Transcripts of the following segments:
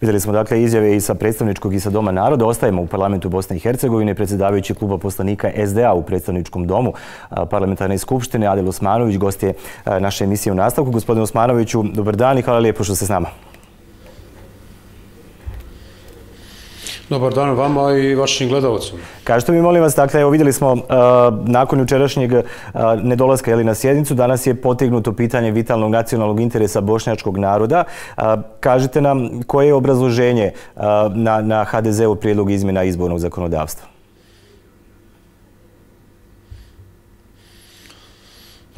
Videli smo dakle izjave i sa predstavničkog i sa Doma naroda. Ostajemo u parlamentu Bosne i Hercegovine. Predsjedavajući kluba poslanika SDA u predstavničkom domu parlamentarne skupštine Adil Osmanović, gost je naše emisije u nastavku. Gospodin Osmanoviću, dobar dan i hvala lijepo što ste s nama. Dobar dan vama i vašim gledalcima. Kažete mi, molim vas, dakle, evo vidjeli smo uh, nakon jučerašnjeg uh, nedolaska jeli, na sjednicu, danas je potegnuto pitanje vitalnog nacionalnog interesa bošnjačkog naroda. E, uh, kažete nam koje je obrazloženje uh, na, na HDZ-u prijedlog izmjena izbornog zakonodavstva?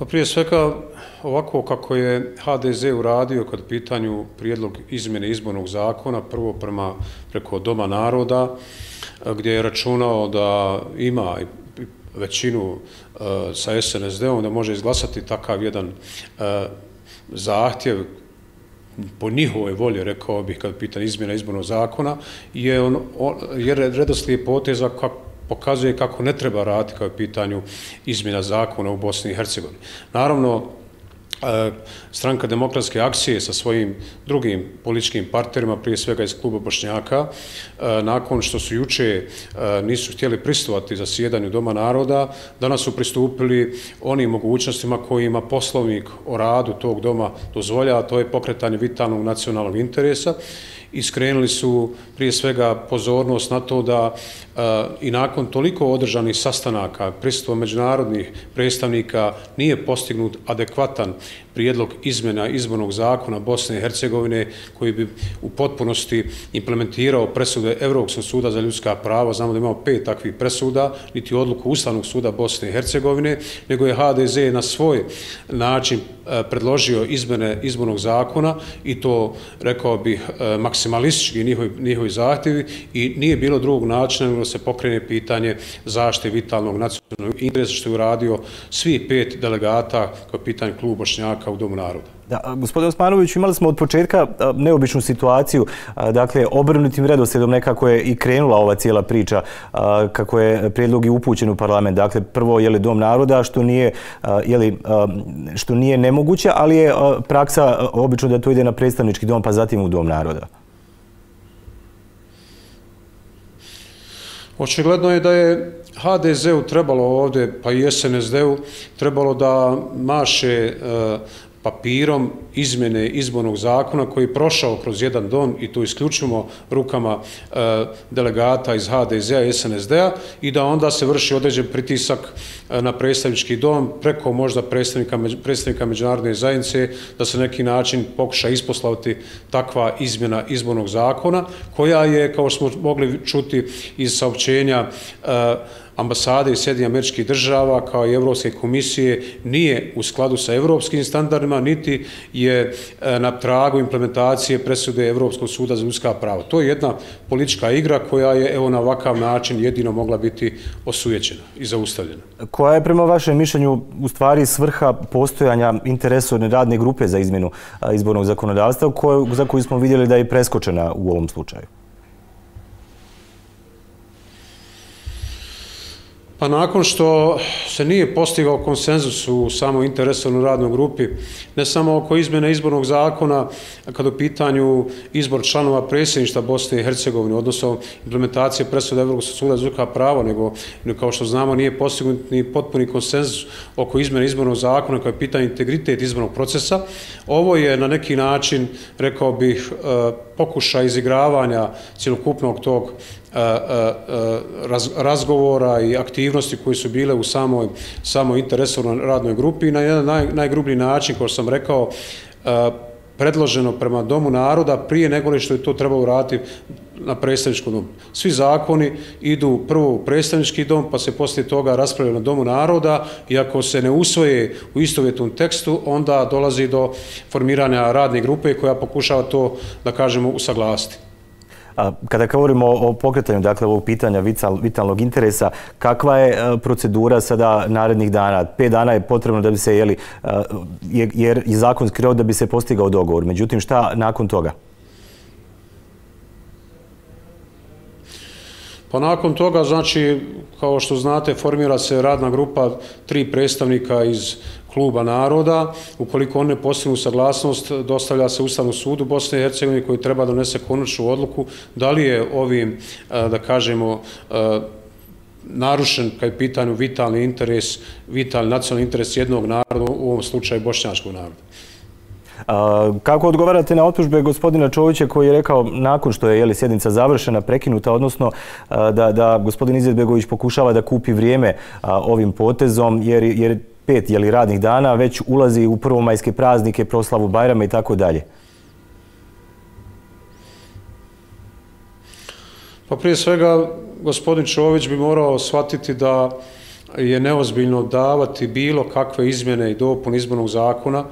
Pa prije svega, ovako kako je HDZ uradio kad pitanju prijedlog izmjene izbornog zakona, prvo prema preko Doma naroda, gdje je računao da ima većinu e, sa SNSD-om, da može izglasati takav jedan e, zahtjev po njihovoj volji, rekao bih, kad pitan izmjena izbornog zakona, je, on, je redoslijed poteza kako pokazuje kako ne treba raditi kao pitanju izmjena zakona u Bosni i Hercegovini. Naravno, e, stranka demokratske akcije sa svojim drugim političkim partnerima, prije svega iz kluba Bošnjaka, e, nakon što su juče e, nisu htjeli pristovati za sjedanju Doma naroda, danas su pristupili onim mogućnostima kojima poslovnik o radu tog doma dozvolja, a to je pokretanje vitalnog nacionalnog interesa i skrenuli su prije svega pozornost na to da i nakon toliko održanih sastanaka prisutua međunarodnih predstavnika nije postignut adekvatan prijedlog izmjena izbornog zakona Bosne i Hercegovine koji bi u potpunosti implementirao presude Evropskog suda za ljudska prava. Znamo da imamo pet takvih presuda, niti odluku Ustavnog suda Bosne i Hercegovine, nego je HDZ na svoj način e, predložio izmjene izbornog zakona i to, rekao bih, e, maksimalistički njihovi, njihovi zahtjevi i nije bilo drugog načina da se pokrene pitanje zašte vitalnog nacionalnog interesa što je uradio svi pet delegata kao pitanje klubu Bošnjaka u Domu naroda. Da, gospodin Osmanović, imali smo od početka neobičnu situaciju, dakle, obrnutim redoslijedom nekako je i krenula ova cijela priča kako je prijedlog i upućen u parlament. Dakle, prvo je li dom naroda, što nije, je li, što nije nemoguće, ali je praksa obično da to ide na predstavnički dom, pa zatim u dom naroda. Očigledno je da je HDZ-u trebalo ovdje, pa i SNSD-u, trebalo da maše e, papirom izmjene izbornog zakona koji je prošao kroz jedan don i to isključimo rukama e, delegata iz HDZ-a i SNSD-a i da onda se vrši određen pritisak e, na predstavnički dom preko možda predstavnika, predstavnika međunarodne zajednice da se neki način pokuša isposlaviti takva izmjena izbornog zakona koja je, kao smo mogli čuti iz saopćenja e, ambasade i sjedinja američkih država kao i Evropske komisije nije u skladu sa evropskim standardima, niti je e, na tragu implementacije presude Evropskog suda za ljudska prava. To je jedna politička igra koja je evo na ovakav način jedino mogla biti osujećena i zaustavljena. Koja je prema vašem mišljenju u stvari svrha postojanja interesovne radne grupe za izmjenu izbornog zakonodavstva za koju smo vidjeli da je preskočena u ovom slučaju? Pa nakon što se nije postigao konsenzus u samo interesovnoj radnoj grupi, ne samo oko izmjene izbornog zakona, kada u pitanju izbor članova predsjedništa Bosne i Hercegovine, odnosno implementacije presuda Evropskog suda za ljudska prava, nego, kao što znamo nije postignut ni potpuni konsenzus oko izmjene izbornog zakona koja je pitanje integritet izbornog procesa. Ovo je na neki način, rekao bih, e, pokuša izigravanja cjelokupnog tog e, e, e, razgovora i aktivnosti koji su bile u samoj, samoj interesovnoj radnoj grupi i na jedan naj, najgrublji način, kao sam rekao, predloženo prema Domu naroda prije nego li što je to trebalo uraditi na predstavničkom domu. Svi zakoni idu prvo u predstavnički dom, pa se poslije toga raspravljaju na Domu naroda i ako se ne usvoje u istovjetnom tekstu, onda dolazi do formiranja radne grupe koja pokušava to, da kažemo, usaglasiti. Kada govorimo o pokretanju dakle, ovog pitanja vitalnog interesa, kakva je e, procedura sada narednih dana? Pet dana je potrebno da bi se, jeli, e, jer je zakon skrio da bi se postigao dogovor. Međutim, šta nakon toga? Pa nakon toga, znači, kao što znate, formira se radna grupa tri predstavnika iz kluba naroda. Ukoliko one postignu saglasnost, dostavlja se Ustavnom sudu Bosne i Hercegovine koji treba donese konačnu odluku da li je ovim, da kažemo, narušen kaj je pitanju vitalni interes, vitalni nacionalni interes jednog naroda, u ovom slučaju bošnjačkog naroda. Kako odgovarate na otpužbe gospodina Čovića koji je rekao nakon što je jeli, sjednica završena, prekinuta, odnosno da, da gospodin Izetbegović pokušava da kupi vrijeme ovim potezom jer, jer pet jeli, radnih dana već ulazi u prvomajske praznike, proslavu Bajrama i tako dalje? Pa prije svega, gospodin Čović bi morao shvatiti da je neozbiljno davati bilo kakve izmjene i dopun izbornog zakona,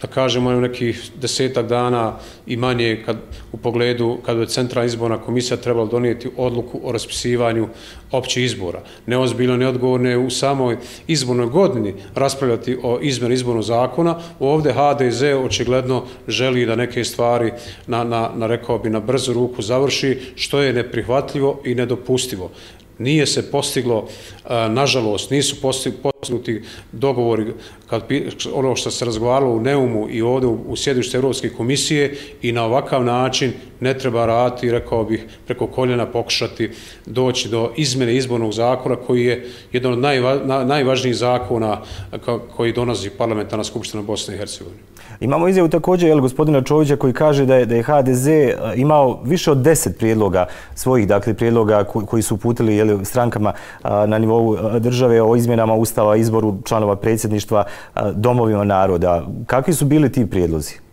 da kažemo u nekih desetak dana i manje kad, u pogledu kada je centralna izborna komisija trebala donijeti odluku o raspisivanju općih izbora. Neozbiljno neodgovorno je u samoj izbornoj godini raspravljati o izmjeni izbornog zakona. Ovdje HDZ očigledno želi da neke stvari na, na, na rekao bi na brzu ruku završi, što je neprihvatljivo i nedopustivo nije se postiglo, nažalost, nisu postignuti dogovori kad ono što se razgovaralo u Neumu i ovdje u sjedište Evropske komisije i na ovakav način ne treba raditi, rekao bih, preko koljena pokušati doći do izmene izbornog zakona koji je jedan od najvažnijih zakona koji donosi parlamentarna skupština Bosne i Hercegovine. Imamo izjavu također jel, gospodina Čovića koji kaže da je, da je HDZ e, imao više od deset prijedloga svojih dakle, prijedloga koji su uputili jel, strankama na nivou e, države o izmjenama ustava, izboru članova predsjedništva, e, domovima naroda. Kakvi su bili ti prijedlozi?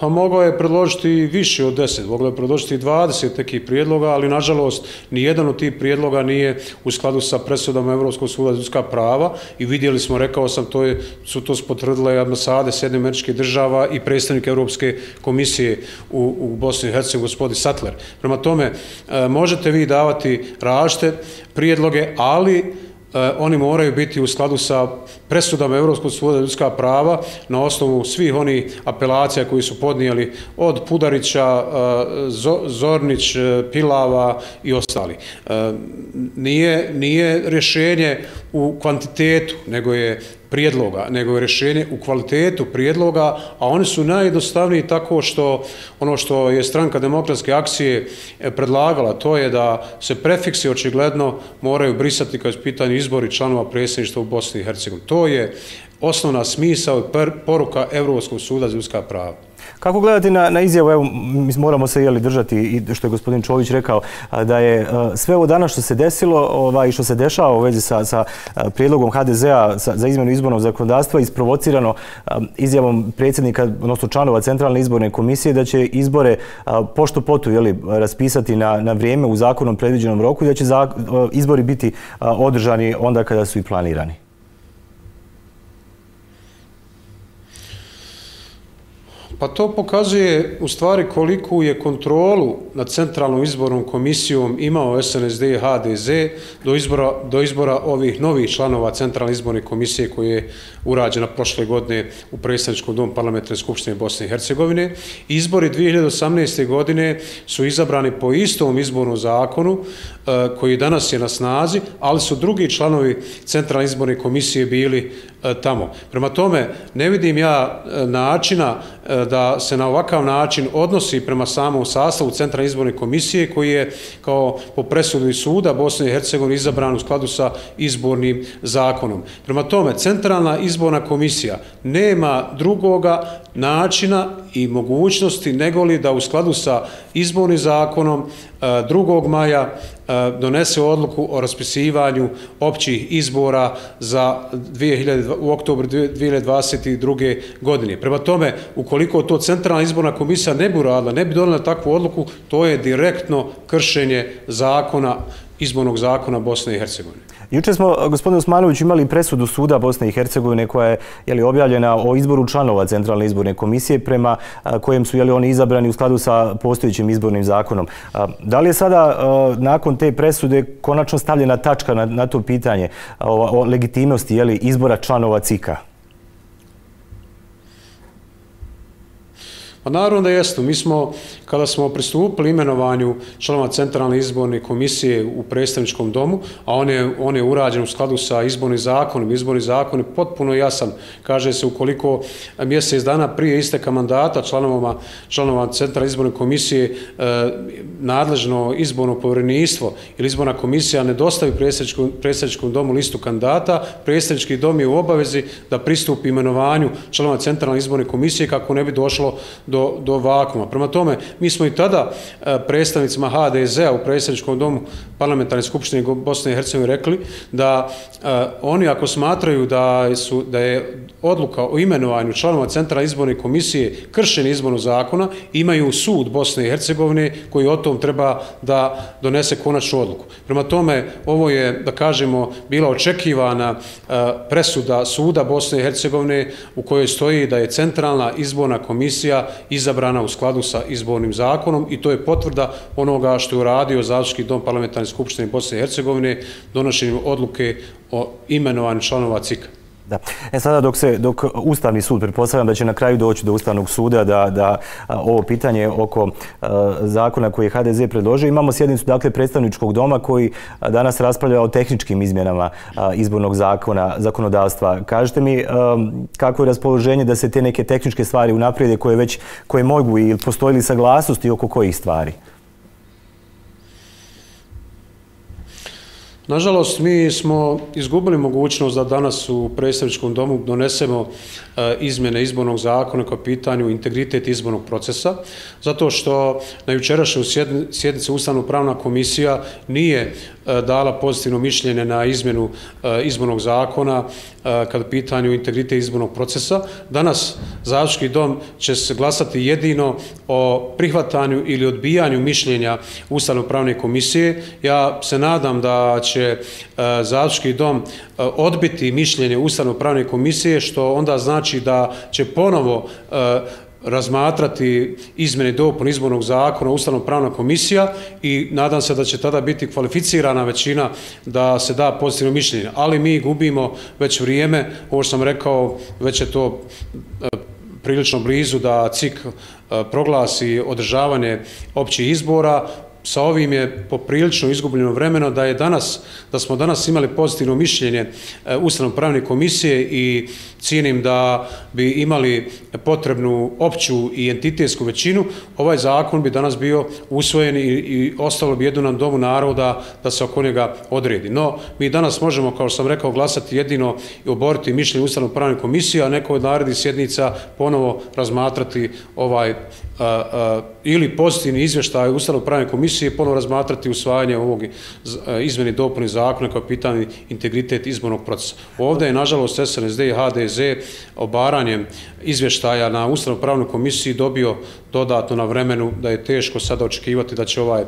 Pa mogao je predložiti više od deset, mogao je predložiti dvadeset takih prijedloga, ali nažalost ni jedan od tih prijedloga nije u skladu sa presudama Evropskog suda ljudska prava i vidjeli smo, rekao sam, to je, su to spotvrdile ambasade Sjedne američke država i predstavnik Evropske komisije u, u Bosni i Hercegovini, gospodin Sattler. Prema tome, e, možete vi davati rašte prijedloge, ali e, oni moraju biti u skladu sa presudama Evropskog suda ljudska prava na osnovu svih onih apelacija koji su podnijeli od Pudarića, e, Zornić, e, Pilava i ostali. E, nije, nije rješenje u kvantitetu, nego je prijedloga, nego je rješenje u kvalitetu prijedloga, a oni su najjednostavniji tako što ono što je stranka demokratske akcije predlagala, to je da se prefiksi očigledno moraju brisati kao je pitanje izbori članova predsjedništva u Bosni i Hercegovini. To je osnovna smisao i poruka Evropskog suda za ljudska prava. Kako gledate na, na izjavu, evo, mi moramo se jeli držati i što je gospodin Čović rekao, da je sve ovo danas što se desilo ovaj, što se dešava u vezi sa, sa prijedlogom HDZ-a za izmenu izbornog zakonodavstva isprovocirano izjavom predsjednika, odnosno članova Centralne izborne komisije, da će izbore pošto potu jeli, raspisati na, na vrijeme u zakonom predviđenom roku i da će za, izbori biti održani onda kada su i planirani. Pa to pokazuje u stvari koliko je kontrolu nad centralnom izbornom komisijom imao SNSD i HDZ do izbora, do izbora ovih novih članova centralne izborne komisije koje je urađena prošle godine u predstavničkom domu parlamentarne skupštine Bosne i Hercegovine. Izbori 2018. godine su izabrani po istom izbornom zakonu e, koji danas je na snazi, ali su drugi članovi centralne izborne komisije bili e, tamo. Prema tome, ne vidim ja e, načina da se na ovakav način odnosi prema samom sastavu Centra izborne komisije koji je kao po presudu suda Bosne i Hercegovine izabran u skladu sa izbornim zakonom. Prema tome, Centralna izborna komisija nema drugoga načina i mogućnosti negoli da u skladu sa izbornim zakonom eh, 2. Maja E, donese odluku o raspisivanju općih izbora za 2000, u oktobru 2022. godine. Prema tome, ukoliko to centralna izborna komisija ne bi uradila, ne bi donela takvu odluku, to je direktno kršenje zakona, izbornog zakona Bosne i Hercegovine. Juče smo, eh, gospodin Osmanović, imali presudu suda Bosne i Hercegovine koja je jeli, objavljena o izboru članova Centralne izborne komisije prema eh, kojem su jeli, oni izabrani u skladu sa postojećim izbornim zakonom. Eh, da li je sada nakon te presude konačno stavljena tačka na, na to pitanje o, o legitimnosti jeli, izbora članova CIKA? Pa naravno da jesno. Mi smo, kada smo pristupili imenovanju članova Centralne izborne komisije u predstavničkom domu, a on je, on je urađen u skladu sa izbornim zakonom, izborni zakon je potpuno jasan. Kaže se ukoliko mjesec dana prije isteka mandata članovama, članova Centralne izborne komisije e, nadležno izborno povjerenistvo ili izborna komisija ne dostavi predstavničkom, predstavničkom domu listu kandidata, predstavnički dom je u obavezi da pristupi imenovanju članova Centralne izborne komisije kako ne bi došlo do, do vakuma. Prema tome, mi smo i tada e, predstavnicima HDZ-a u predstavničkom domu parlamentarne skupštine Bosne i Hercegovine rekli da e, oni ako smatraju da, su, da je odluka o imenovanju članova Centra izborne komisije kršen izbornog zakona, imaju sud Bosne i Hercegovine koji o tom treba da donese konačnu odluku. Prema tome, ovo je, da kažemo, bila očekivana e, presuda suda Bosne i Hercegovine u kojoj stoji da je Centralna izborna komisija izabrana u skladu sa izbornim zakonom i to je potvrda onoga što je uradio Završki dom parlamentarne skupštine Bosne i Hercegovine donošenjem odluke o imenovanju članova CIK-a. Da. E sada dok se dok Ustavni sud pretpostavljam da će na kraju doći do Ustavnog suda da da ovo pitanje oko zakona koji je HDZ predložio imamo sjednicu dakle predstavničkog doma koji danas raspravlja o tehničkim izmjenama izbornog zakona zakonodavstva. Kažete mi kako je raspoloženje da se te neke tehničke stvari unaprijede koje već koje mogu ili postoji li saglasnosti oko kojih stvari? Nažalost, mi smo izgubili mogućnost da danas u predstavničkom domu donesemo eh, izmjene izbornog zakona kao pitanju integritet izbornog procesa, zato što na jučerašnju sjednicu Ustavno pravna komisija nije eh, dala pozitivno mišljenje na izmjenu eh, izbornog zakona E, kada pitanju integrite izbornog procesa. Danas Završki dom će se glasati jedino o prihvatanju ili odbijanju mišljenja Ustavno pravne komisije. Ja se nadam da će će dom e, odbiti mišljenje Ustavno-pravne komisije, što onda znači da će ponovo e, razmatrati izmene dopun izbornog zakona Ustavno-pravna komisija i nadam se da će tada biti kvalificirana većina da se da pozitivno mišljenje. Ali mi gubimo već vrijeme, ovo što sam rekao, već je to e, prilično blizu da CIK e, proglasi održavanje općih izbora, sa ovim je poprilično izgubljeno vremeno da je danas, da smo danas imali pozitivno mišljenje eh, Ustavno pravne komisije i cijenim da bi imali potrebnu opću i entitetsku većinu, ovaj zakon bi danas bio usvojen i, i ostalo bi jedno nam domu naroda da se oko njega odredi. No, mi danas možemo, kao što sam rekao, glasati jedino i oboriti mišljenje Ustavno pravne komisije, a neko od naredi sjednica ponovo razmatrati ovaj a, a, ili pozitivni izvještaj Ustavno pravne komisije ponovo razmatrati usvajanje ovog izmeni dopuni zakona kao pitanje integritet izbornog procesa. Ovdje je, nažalost, SNSD i HDZ obaranjem izvještaja na Ustavno pravnu komisiji dobio dodatno na vremenu da je teško sada očekivati da će ovaj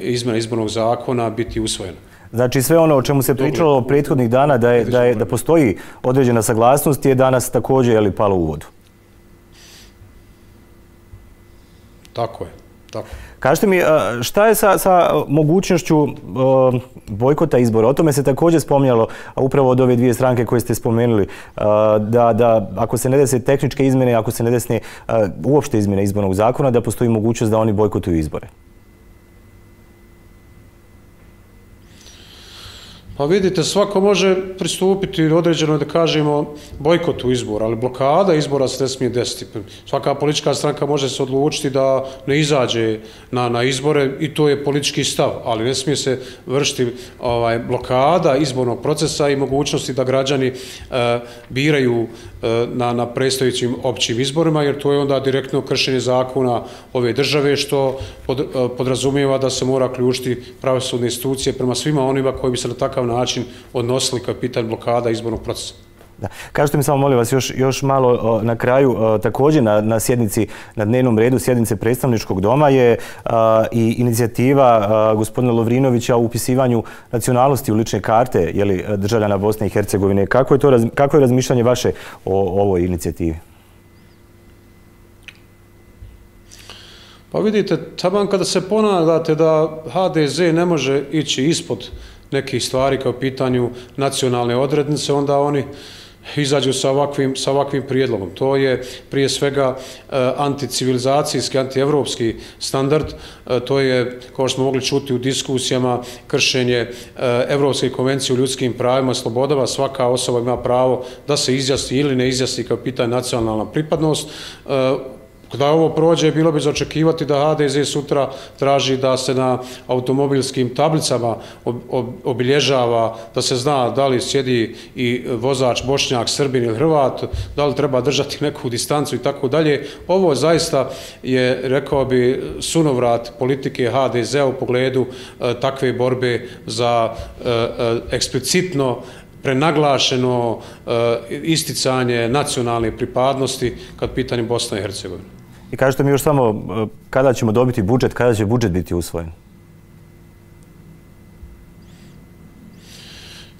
izmena izbornog zakona biti usvojena. Znači sve ono o čemu se pričalo prethodnih dana da je, da je da postoji određena saglasnost je danas također je li palo u vodu. Tako je. Tako. Kažete mi, šta je sa, sa mogućnošću bojkota izbora? O tome se također spomnjalo upravo od ove dvije stranke koje ste spomenuli, da, da ako se ne dese tehničke izmjene, ako se ne desne uopšte izmjene izbornog zakona, da postoji mogućnost da oni bojkotuju izbore. Pa vidite, svako može pristupiti određeno da kažemo bojkotu izbora, ali blokada izbora se ne smije desiti. Svaka politička stranka može se odlučiti da ne izađe na, na izbore i to je politički stav, ali ne smije se vršiti ovaj, blokada izbornog procesa i mogućnosti da građani e, biraju E, na, na predstojićim općim izborima, jer to je onda direktno kršenje zakona ove države, što pod, e, podrazumijeva da se mora ključiti pravosudne institucije prema svima onima koji bi se na takav način odnosili kao pitanje blokada izbornog procesa. Da. Kažete mi samo, molim vas, još, još malo na kraju, također na, na sjednici, na dnevnom redu sjednice predstavničkog doma je a, i inicijativa a, gospodina Lovrinovića o upisivanju nacionalnosti u lične karte jeli, državljana Bosne i Hercegovine. Kako je, to, kako je razmišljanje vaše o, ovoj inicijativi? Pa vidite, taban kada se ponadate da HDZ ne može ići ispod nekih stvari kao pitanju nacionalne odrednice, onda oni izađu sa ovakvim, sa ovakvim prijedlogom. To je prije svega eh, anticivilizacijski, antievropski standard. Eh, to je, kao što smo mogli čuti u diskusijama, kršenje eh, Evropske konvencije u ljudskim pravima, slobodama. Svaka osoba ima pravo da se izjasni ili ne izjasni kao pitanje nacionalna pripadnost. Kada ovo prođe, bilo bi zaočekivati da HDZ sutra traži da se na automobilskim tablicama obilježava, da se zna da li sjedi i vozač Bošnjak, Srbin ili Hrvat, da li treba držati neku distancu i tako dalje. Ovo zaista je, rekao bi, sunovrat politike HDZ u pogledu e, takve borbe za e, e, eksplicitno prenaglašeno isticanje nacionalne pripadnosti kad pitanje Bosna i Hercegovina. I kažete mi još samo e, kada ćemo dobiti budžet, kada će budžet biti usvojen?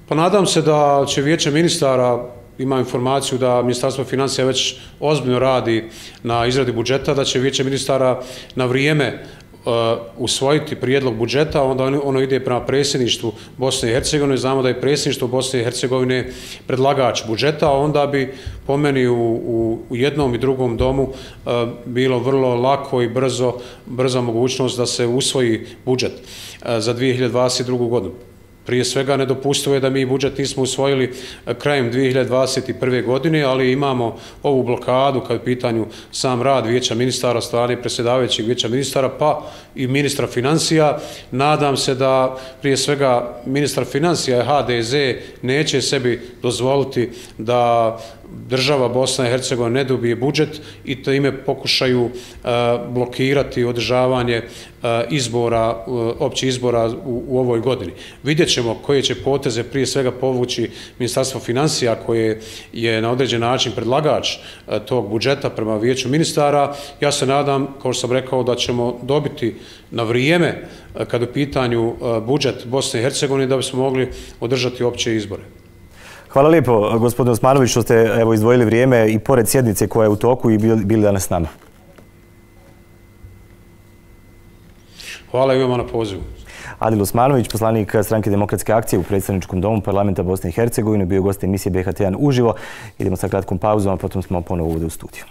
Pa nadam se da će vijeće ministara ima informaciju da Ministarstvo financija već ozbiljno radi na izradi budžeta, da će vijeće ministara na vrijeme Uh, usvojiti prijedlog budžeta, onda ono, ono ide prema predsjedništvu Bosne i Hercegovine. Znamo da je predsjedništvo Bosne i Hercegovine predlagač budžeta, onda bi po meni u, u jednom i drugom domu uh, bilo vrlo lako i brzo, brza mogućnost da se usvoji budžet uh, za 2022. godinu. Prije svega nedopustivo je da mi budžet nismo usvojili eh, krajem 2021. godine, ali imamo ovu blokadu kad je pitanju sam rad vijeća ministara, strane presjedavajućeg vijeća ministara, pa i ministra financija. Nadam se da prije svega ministar financija HDZ neće sebi dozvoliti da država Bosna i Hercegovina ne dobije budžet i to ime pokušaju e, blokirati održavanje e, izbora, e, uh, opći izbora u, u ovoj godini. Vidjet ćemo koje će poteze prije svega povući Ministarstvo financija koje je na određen način predlagač tog budžeta prema vijeću ministara. Ja se nadam, kao što sam rekao, da ćemo dobiti na vrijeme kad u pitanju budžet Bosne i Hercegovine da bismo mogli održati opće izbore. Hvala lijepo, gospodin Osmanović, što ste evo, izdvojili vrijeme i pored sjednice koja je u toku i bili, bili danas s nama. Hvala i vama na pozivu. Adil Osmanović, poslanik stranke demokratske akcije u predstavničkom domu parlamenta Bosne i Hercegovine, bio gost emisije BHT1 uživo. Idemo sa kratkom pauzom, a potom smo ponovo ovdje u studiju.